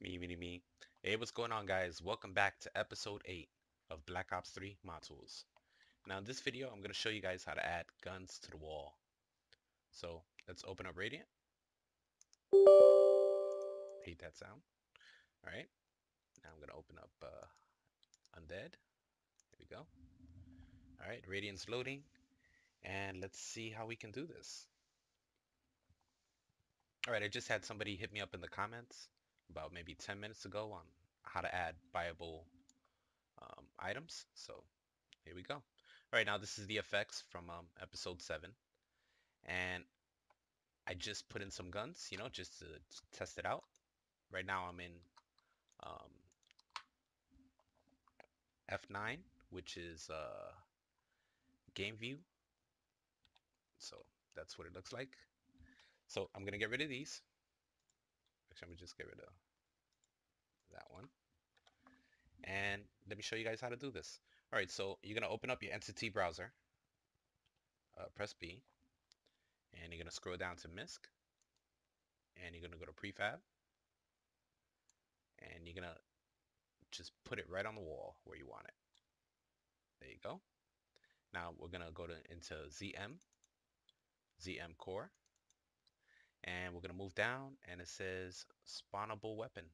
Me, me, me. Hey, what's going on, guys? Welcome back to episode 8 of Black Ops 3 Mod Tools. Now, in this video, I'm going to show you guys how to add guns to the wall. So, let's open up Radiant. Hate that sound. Alright. Now I'm going to open up uh, Undead. There we go. Alright, Radiant's loading. And let's see how we can do this. Alright, I just had somebody hit me up in the comments about maybe 10 minutes ago on how to add buyable um, items. So here we go. All right, now this is the effects from um, episode 7. And I just put in some guns, you know, just to, to test it out. Right now I'm in um, F9, which is uh, game view. So that's what it looks like. So I'm going to get rid of these. Actually, going to just get rid of that one. And let me show you guys how to do this. All right, so you're going to open up your entity browser. Uh, press B. And you're going to scroll down to MISC. And you're going to go to prefab. And you're going to just put it right on the wall where you want it. There you go. Now we're going to go to into ZM. ZM core and we're going to move down and it says spawnable weapon.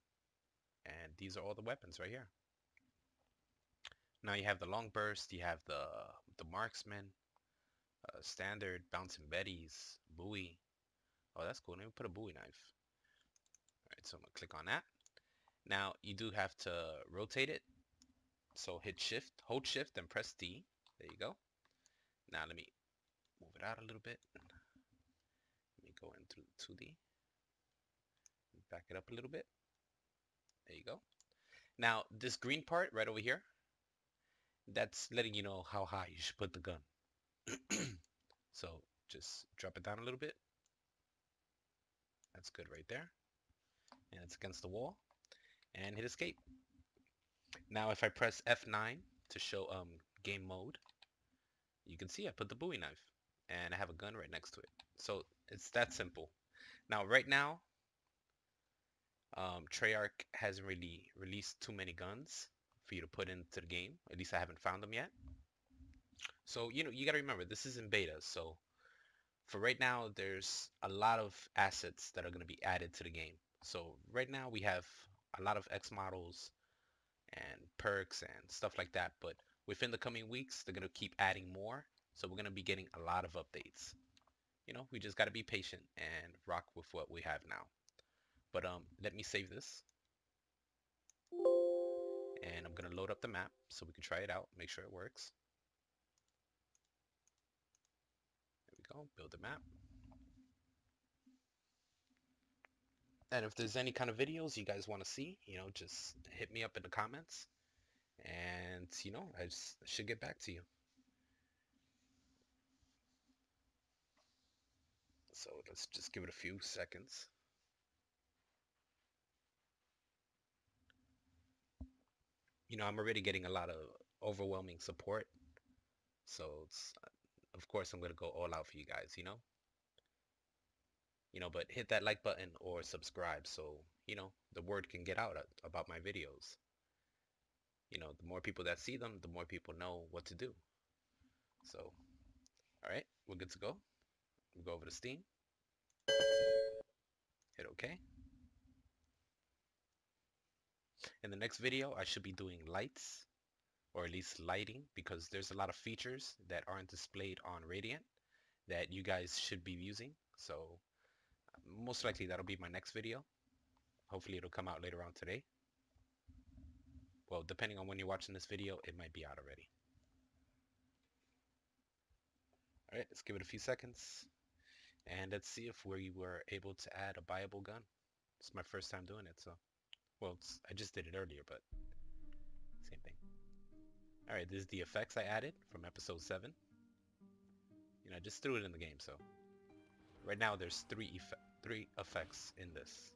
And these are all the weapons right here. Now you have the long burst you have the the marksman uh, standard bouncing betties bowie oh that's cool. Let me put a bowie knife. All right so I'm gonna click on that. Now you do have to rotate it. So hit shift hold shift and press D. There you go. Now let me move it out a little bit go into 2D. Back it up a little bit. There you go. Now, this green part right over here, that's letting you know how high you should put the gun. so just drop it down a little bit. That's good right there. And it's against the wall. And hit escape. Now if I press F9 to show um, game mode, you can see I put the Bowie knife. And I have a gun right next to it. So it's that simple. Now, right now, um, Treyarch hasn't really released too many guns for you to put into the game. At least I haven't found them yet. So, you know, you gotta remember, this is in beta. So, for right now, there's a lot of assets that are gonna be added to the game. So, right now, we have a lot of X models and perks and stuff like that. But within the coming weeks, they're gonna keep adding more. So, we're gonna be getting a lot of updates you know, we just got to be patient and rock with what we have now. But um, let me save this. And I'm going to load up the map so we can try it out, make sure it works. There we go, build the map. And if there's any kind of videos you guys want to see, you know, just hit me up in the comments. And, you know, I just should get back to you. So let's just give it a few seconds. You know, I'm already getting a lot of overwhelming support. So, uh, of course, I'm going to go all out for you guys, you know? You know, but hit that like button or subscribe so, you know, the word can get out uh, about my videos. You know, the more people that see them, the more people know what to do. So, alright, we're good to go. We'll go over to Steam. Hit OK. In the next video, I should be doing lights, or at least lighting, because there's a lot of features that aren't displayed on Radiant that you guys should be using. So most likely that'll be my next video. Hopefully it'll come out later on today. Well, depending on when you're watching this video, it might be out already. Alright, let's give it a few seconds. And let's see if we were able to add a buyable gun. It's my first time doing it, so... Well, I just did it earlier, but... Same thing. Alright, this is the effects I added from episode 7. You know, I just threw it in the game, so... Right now, there's three, three effects in this.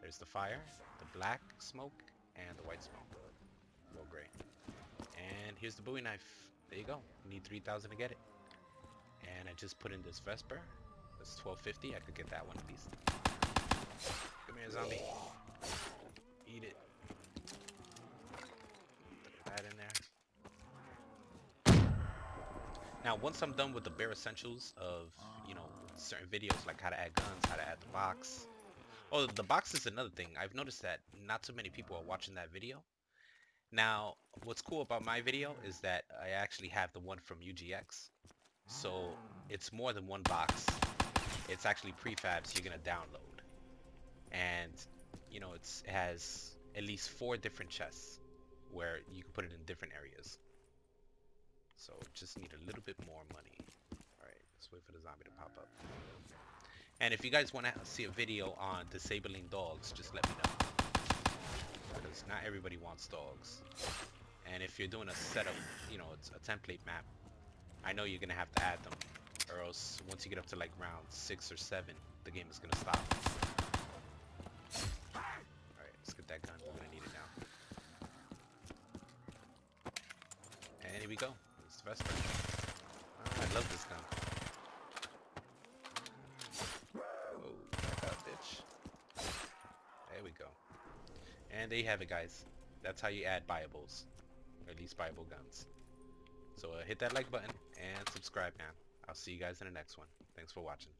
There's the fire, the black smoke, and the white smoke. Well, great. And here's the Bowie knife. There you go. You need 3,000 to get it. And I just put in this Vesper. That's 1250. I could get that one at least. Come here, zombie. Eat it. Put that in there. Now, once I'm done with the bare essentials of, you know, certain videos, like how to add guns, how to add the box. Oh, the box is another thing. I've noticed that not too many people are watching that video. Now, what's cool about my video is that I actually have the one from UGX. So, it's more than one box it's actually prefabs you're going to download. And, you know, it's, it has at least four different chests where you can put it in different areas. So just need a little bit more money. Alright, let's wait for the zombie to pop up. And if you guys want to see a video on disabling dogs, just let me know. Because not everybody wants dogs. And if you're doing a setup, you know, it's a template map, I know you're going to have to add them. Or else, once you get up to like round 6 or 7, the game is to stop. Alright, let's get that gun. We're to need it now. And here we go. It's Vesper. Oh, I love this gun. Oh, back up, bitch. There we go. And there you have it, guys. That's how you add buyables. Or at least buyable guns. So uh, hit that like button and subscribe, man. I'll see you guys in the next one. Thanks for watching.